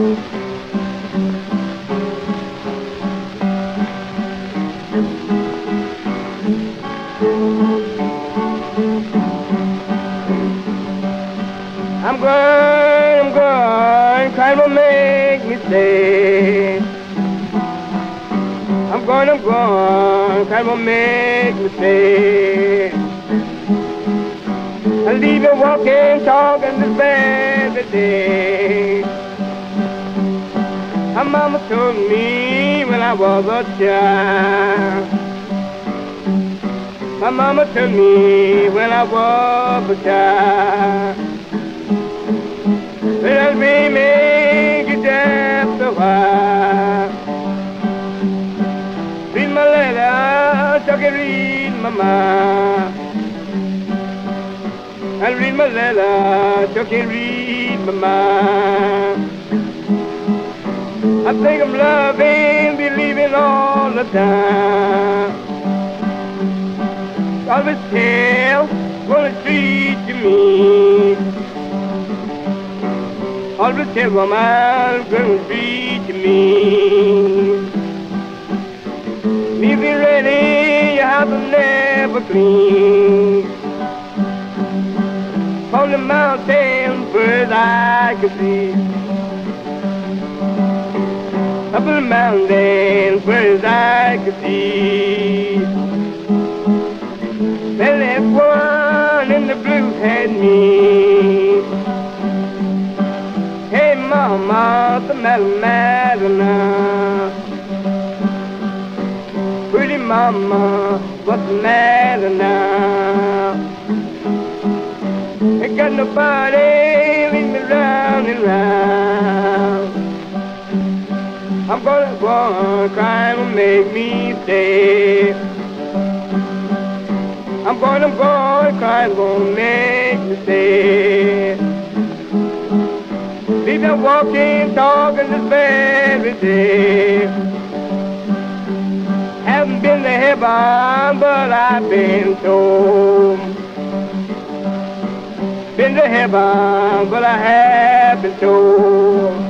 I'm going, I'm going, crime will make me stay. I'm going, I'm going, crime will make me stay. I leave you walking, talking this bad day. My mama told me when I was a child. My mama told me when I was a child. Well, we make it just a while. Read my letter, so I can read my mind. I read my letter, so I can read my mind. I think I'm loving, believing all the time. Always tell what it treat to me. Always tell what my girl treat to me. Leave it ready, your house will never clean. On the mountain, birds I can see. The mountains, birds I can see. Well, that one in the blue had me. Hey, mama, the matter? Pretty mama, what's the matter now? Ain't got nobody lead me round and round. I'm gonna go on crying will make me stay. I'm gonna go on crying gonna make me stay. Leave that walking, talking this very day. Haven't been to heaven, but I've been told. Been to heaven, but I have been told.